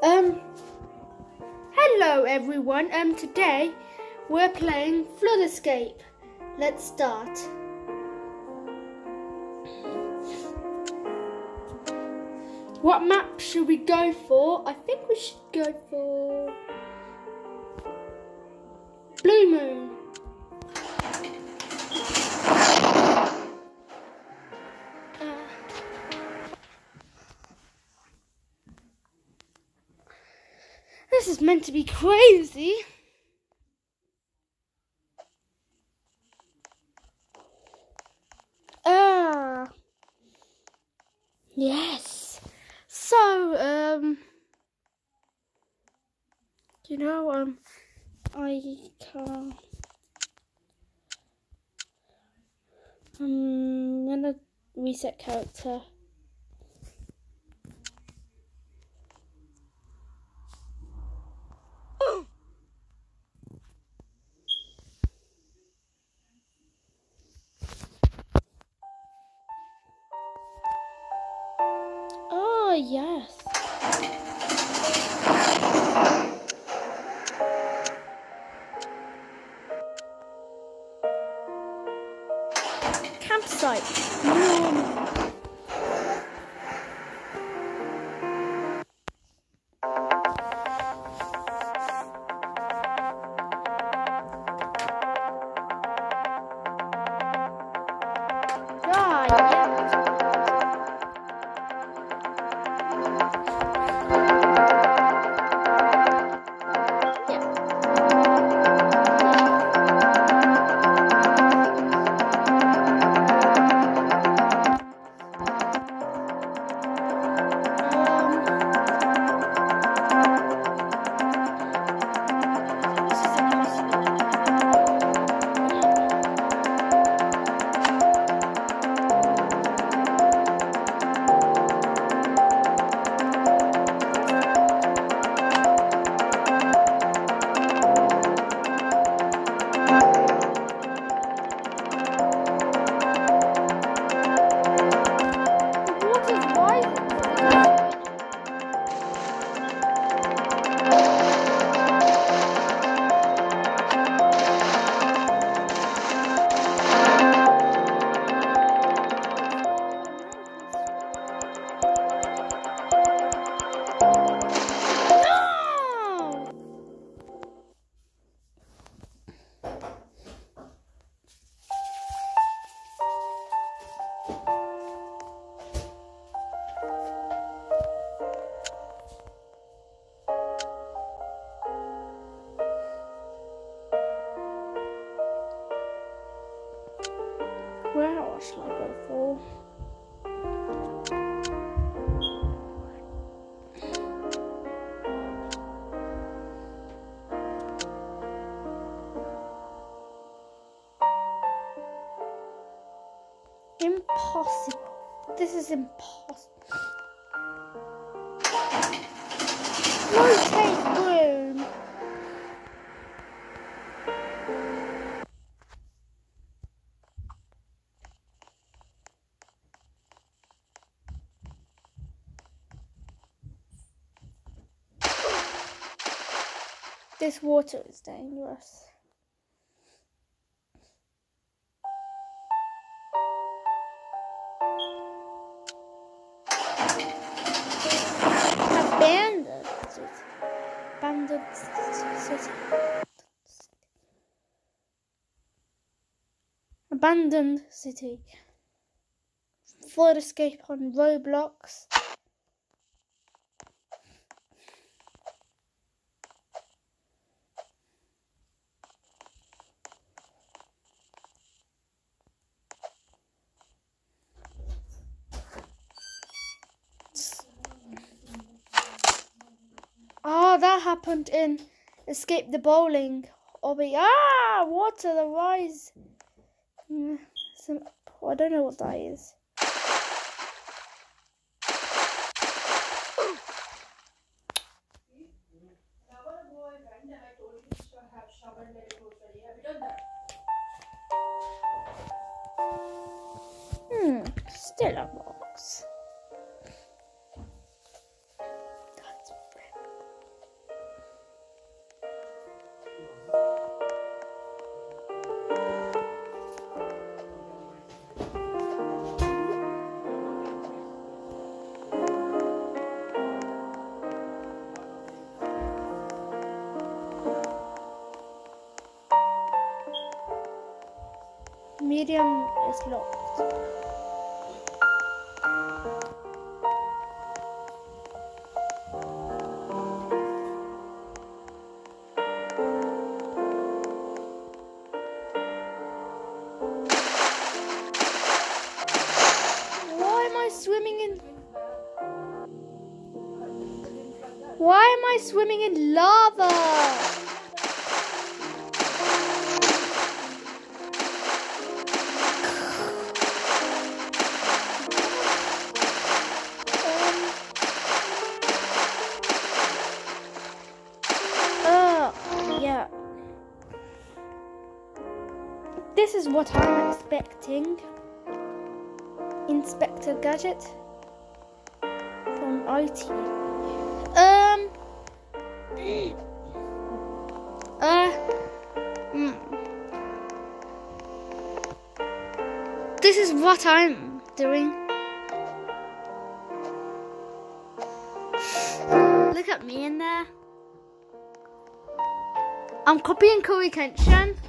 Um, hello everyone. Um, today we're playing Flood Escape. Let's start. What map should we go for? I think we should go for Blue Moon. This is meant to be crazy. Ah. Yes. So, um, you know, um, I can. I'm gonna reset character. Yes. Campsite. Normal. This is impossible. Rotate room. This water is dangerous. Abandoned city. Flood escape on Roblox. Oh, that happened in Escape the Bowling. Obby. Ah, water, the rise. Mm, some, I don't know what that is. Hmm, still a box. Stadium is locked. Why am I swimming in? Why am I swimming in lava? This is what I'm expecting. Inspector Gadget from IT. Um. Uh. mm. This is what I'm doing. Look at me in there. I'm copying CoryxKenshin.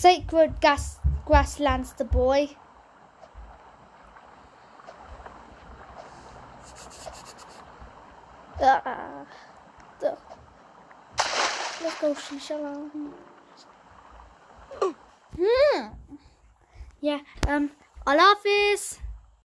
Sacred gas grasslands the boy. Ah, the- Let's go, Shisha. Yeah, um, Allah Hafiz.